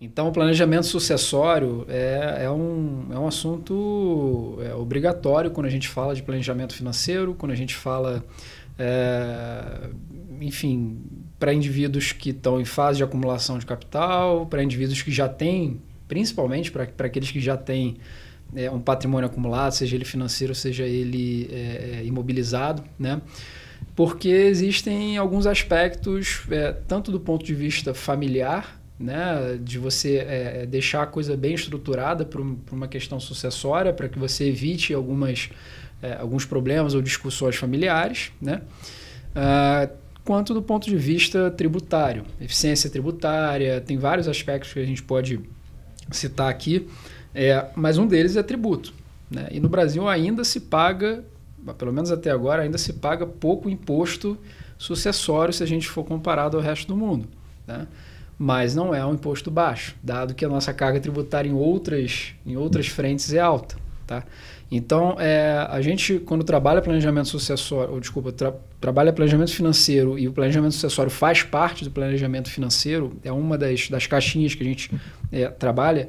Então, o planejamento sucessório é, é, um, é um assunto é, obrigatório quando a gente fala de planejamento financeiro, quando a gente fala, é, enfim, para indivíduos que estão em fase de acumulação de capital, para indivíduos que já têm, principalmente para aqueles que já têm é, um patrimônio acumulado, seja ele financeiro, seja ele é, é imobilizado, né? Porque existem alguns aspectos, é, tanto do ponto de vista familiar, né, de você é, deixar a coisa bem estruturada para uma questão sucessória, para que você evite algumas, é, alguns problemas ou discussões familiares, né, uh, quanto do ponto de vista tributário, eficiência tributária, tem vários aspectos que a gente pode citar aqui, é, mas um deles é tributo. Né, e no Brasil ainda se paga, pelo menos até agora, ainda se paga pouco imposto sucessório se a gente for comparado ao resto do mundo. Né? Mas não é um imposto baixo, dado que a nossa carga tributária em outras, em outras frentes é alta. Tá? Então, é, a gente, quando trabalha planejamento sucessório, ou desculpa, tra trabalha planejamento financeiro e o planejamento sucessório faz parte do planejamento financeiro, é uma das, das caixinhas que a gente é, trabalha.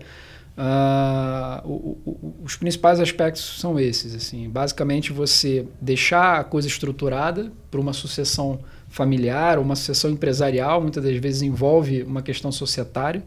Uh, o, o, os principais aspectos são esses. Assim, basicamente, você deixar a coisa estruturada para uma sucessão familiar uma sucessão empresarial, muitas das vezes envolve uma questão societária,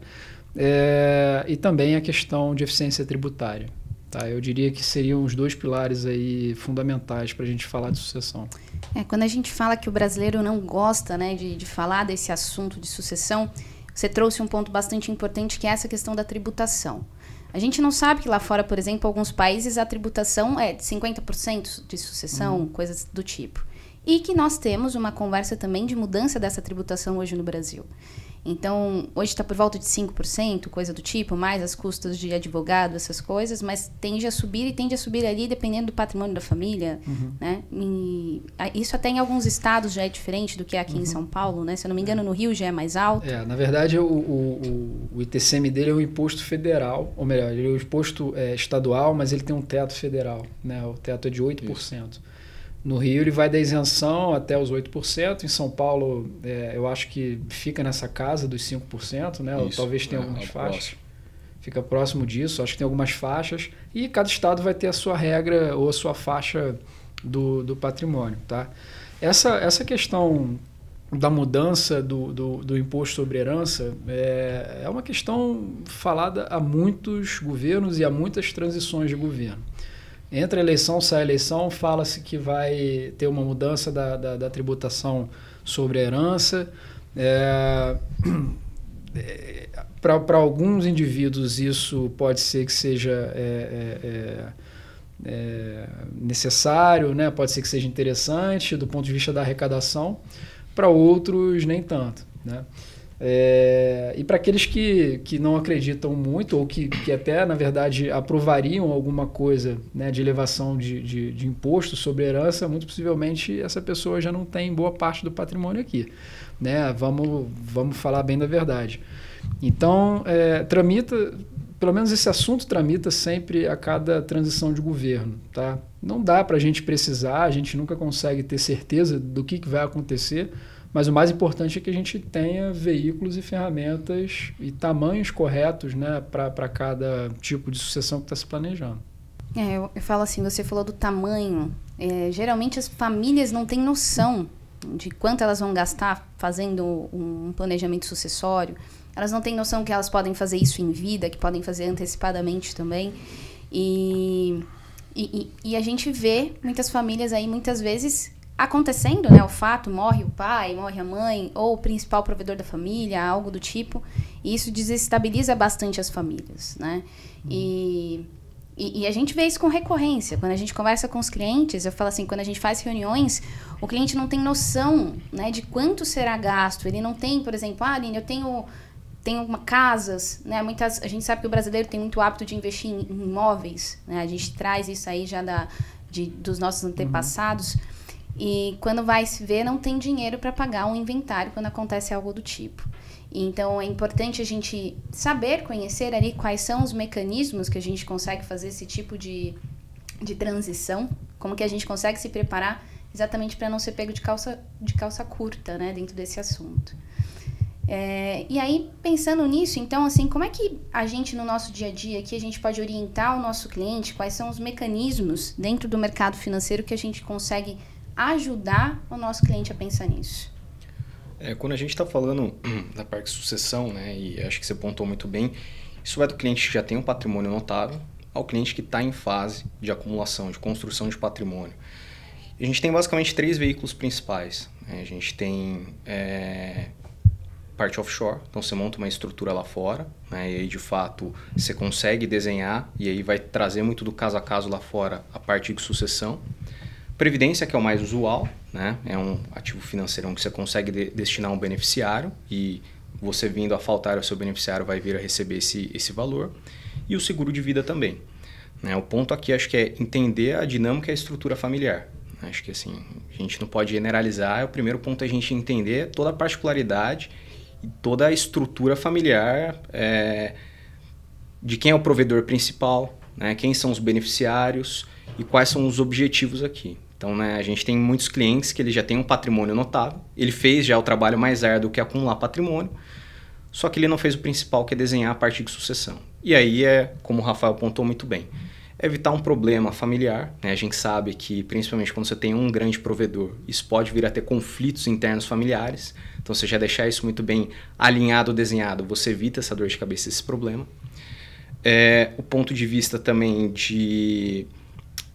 é, e também a questão de eficiência tributária. Tá? Eu diria que seriam os dois pilares aí fundamentais para a gente falar de sucessão. É, quando a gente fala que o brasileiro não gosta né, de, de falar desse assunto de sucessão, você trouxe um ponto bastante importante que é essa questão da tributação. A gente não sabe que lá fora, por exemplo, alguns países a tributação é de 50% de sucessão, uhum. coisas do tipo. E que nós temos uma conversa também de mudança dessa tributação hoje no Brasil. Então, hoje está por volta de 5%, coisa do tipo, mais as custas de advogado, essas coisas, mas tende a subir e tende a subir ali dependendo do patrimônio da família, uhum. né? E isso até em alguns estados já é diferente do que é aqui uhum. em São Paulo, né? Se eu não me engano, no Rio já é mais alto. É, na verdade, o, o, o ITCM dele é um imposto federal, ou melhor, ele é um imposto é, estadual, mas ele tem um teto federal, né? O teto é de 8%. Isso. No Rio ele vai da isenção até os 8%. Em São Paulo, é, eu acho que fica nessa casa dos 5%, né? Isso, Ou talvez tenha é, algumas faixas. Próximo. Fica próximo disso, acho que tem algumas faixas. E cada estado vai ter a sua regra ou a sua faixa do, do patrimônio, tá? Essa, essa questão da mudança do, do, do, imposto sobre herança é, é uma questão falada a muitos governos e a muitas transições de governo. Entre a eleição sai eleição, fala-se que vai ter uma mudança da, da, da tributação sobre a herança. É, é, Para alguns indivíduos, isso pode ser que seja é, é, é, é, necessário, né? pode ser que seja interessante do ponto de vista da arrecadação, para outros, nem tanto. Né? É, e para aqueles que, que não acreditam muito, ou que, que até, na verdade, aprovariam alguma coisa né, de elevação de, de, de, imposto sobre herança, muito possivelmente essa pessoa já não tem boa parte do patrimônio aqui. Né? Vamos, vamos falar bem da verdade. Então, é, tramita, pelo menos esse assunto tramita sempre a cada transição de governo. Tá? Não dá para a gente precisar, a gente nunca consegue ter certeza do que, que vai acontecer mas o mais importante é que a gente tenha veículos e ferramentas e tamanhos corretos né, para cada tipo de sucessão que está se planejando. É, eu, eu, falo assim, você falou do tamanho. É, geralmente as famílias não têm noção de quanto elas vão gastar fazendo um planejamento sucessório. Elas não têm noção que elas podem fazer isso em vida, que podem fazer antecipadamente também. E, e, e a gente vê muitas famílias aí, muitas vezes, acontecendo, né, o fato, morre o pai, morre a mãe, ou o principal provedor da família, algo do tipo, e isso desestabiliza bastante as famílias, né? E, e, e, a gente vê isso com recorrência. Quando a gente conversa com os clientes, eu falo assim, quando a gente faz reuniões, o cliente não tem noção, né, de quanto será gasto. Ele não tem, por exemplo, ah, Aline, eu tenho tenho uma, casas, né? Muitas, a gente sabe que o brasileiro tem muito hábito de investir em, imóveis, né? A gente traz isso aí já da, de, dos nossos antepassados. Uhum. E quando vai se ver, não tem dinheiro para pagar um inventário quando acontece algo do tipo. Então é importante a gente saber, conhecer ali quais são os mecanismos que a gente consegue fazer esse tipo de, de transição, como que a gente consegue se preparar exatamente para não ser pego de calça, de calça curta né, dentro desse assunto. É, e aí, pensando nisso, então, assim, como é que a gente, no nosso dia a dia, aqui, a gente pode orientar o nosso cliente? Quais são os mecanismos dentro do mercado financeiro que a gente consegue ajudar o nosso cliente a pensar nisso? É, quando a gente está falando da parte de sucessão, né, e acho que você pontuou muito bem, isso vai do cliente que já tem um patrimônio notável ao cliente que está em fase de acumulação, de construção de patrimônio. A gente tem basicamente três veículos principais. Né? A gente tem é, parte offshore, então você monta uma estrutura lá fora, né? e aí de fato você consegue desenhar, e aí vai trazer muito do caso a caso lá fora a parte de sucessão. Previdência, que é o mais usual, né? é um ativo financeiro que você consegue de destinar a um beneficiário e você vindo a faltar o seu beneficiário vai vir a receber esse, esse valor. E o seguro de vida também. Né? O ponto aqui acho que é entender a dinâmica e a estrutura familiar. Acho que assim, a gente não pode generalizar. O primeiro ponto é a gente entender toda a particularidade e toda a estrutura familiar é, de quem é o provedor principal, né? quem são os beneficiários e quais são os objetivos aqui. Então, né, a gente tem muitos clientes que ele já tem um patrimônio notável, ele fez já o trabalho mais árduo que é acumular patrimônio, só que ele não fez o principal, que é desenhar a parte de sucessão. E aí é, como o Rafael apontou muito bem, evitar um problema familiar. Né? A gente sabe que, principalmente quando você tem um grande provedor, isso pode vir a ter conflitos internos familiares. Então, você já deixar isso muito bem alinhado, desenhado, você evita essa dor de cabeça, esse problema. É, o ponto de vista também de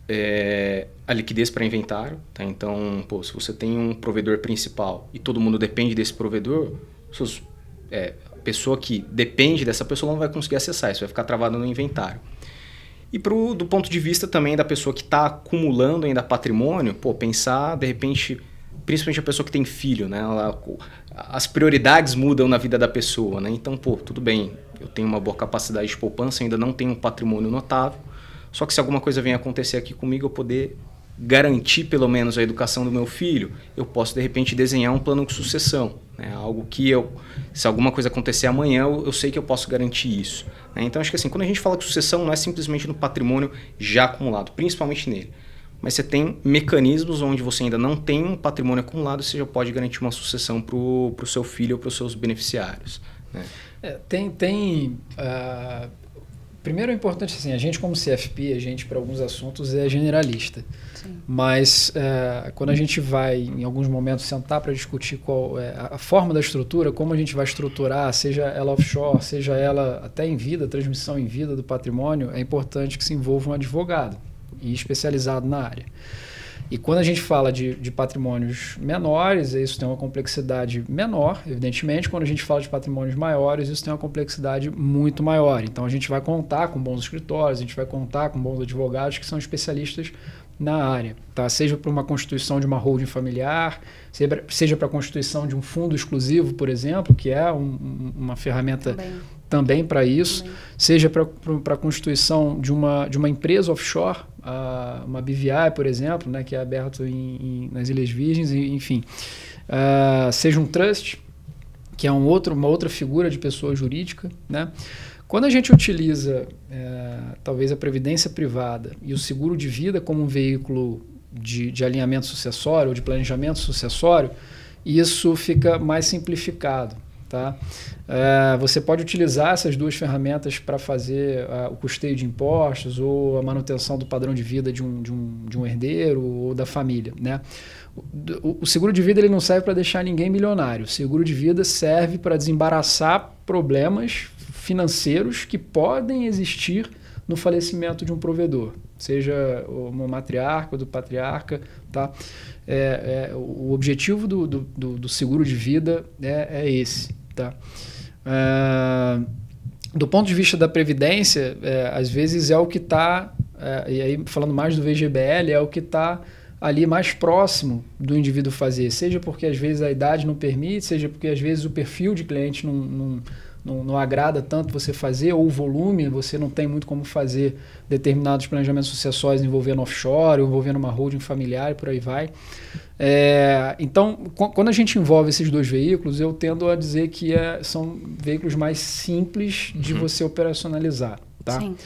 é, a liquidez para inventário. Tá? Então, pô, se você tem um provedor principal e todo mundo depende desse provedor, seus, é, a pessoa que depende dessa pessoa não vai conseguir acessar, isso vai ficar travado no inventário. E pro, do ponto de vista também da pessoa que está acumulando ainda patrimônio, pô, pensar de repente, principalmente a pessoa que tem filho, né? Ela, as prioridades mudam na vida da pessoa, né? Então, pô, tudo bem, eu tenho uma boa capacidade de poupança, ainda não tenho um patrimônio notável, só que se alguma coisa vem acontecer aqui comigo, eu poder garantir pelo menos a educação do meu filho, eu posso de repente desenhar um plano de sucessão, né? algo que eu, se alguma coisa acontecer amanhã, eu, eu sei que eu posso garantir isso. Né? Então acho que assim, quando a gente fala de sucessão, não é simplesmente no patrimônio já acumulado, principalmente nele, mas você tem mecanismos onde você ainda não tem um patrimônio acumulado, você já pode garantir uma sucessão para o seu filho ou para os seus beneficiários. Né? É, tem tem uh, Primeiro é importante assim, a gente como CFP, a gente para alguns assuntos é generalista. Sim. Mas é, quando a gente vai em alguns momentos sentar para discutir qual é a forma da estrutura, como a gente vai estruturar, seja ela offshore, seja ela até em vida, transmissão em vida do patrimônio, é importante que se envolva um advogado e especializado na área. E quando a gente fala de, de patrimônios menores, isso tem uma complexidade menor, evidentemente. Quando a gente fala de patrimônios maiores, isso tem uma complexidade muito maior. Então a gente vai contar com bons escritórios, a gente vai contar com bons advogados que são especialistas na área, tá? Seja para uma constituição de uma holding familiar, seja para a constituição de um fundo exclusivo, por exemplo, que é um, uma ferramenta também, também para isso, também. seja para a constituição de uma, de uma empresa offshore, uh, uma BVI, por exemplo, né, que é aberto em, em, nas Ilhas Virgens, enfim, uh, seja um trust, que é um outro, uma outra figura de pessoa jurídica, né? Quando a gente utiliza é, talvez a previdência privada e o seguro de vida como um veículo de, de alinhamento sucessório ou de planejamento sucessório, isso fica mais simplificado. Tá? É, você pode utilizar essas duas ferramentas para fazer uh, o custeio de impostos ou a manutenção do padrão de vida de um, de um, de um herdeiro ou da família. Né? O, o seguro de vida ele não serve para deixar ninguém milionário. O seguro de vida serve para desembaraçar problemas financeiros que podem existir no falecimento de um provedor, seja uma matriarca ou do patriarca. Tá? É, é o objetivo do, do, do, seguro de vida é, é esse. Tá? É, do ponto de vista da previdência, é, às vezes é o que está, é, e aí falando mais do VGBL, é o que está ali mais próximo do indivíduo fazer, seja porque às vezes a idade não permite, seja porque às vezes o perfil de cliente não, não não, não, agrada tanto você fazer, ou o volume, você não tem muito como fazer determinados planejamentos sucessórios envolvendo offshore, envolvendo uma holding familiar e por aí vai. É, então, quando a gente envolve esses dois veículos, eu tendo a dizer que é, são veículos mais simples de uhum. você operacionalizar. Tá? Sim.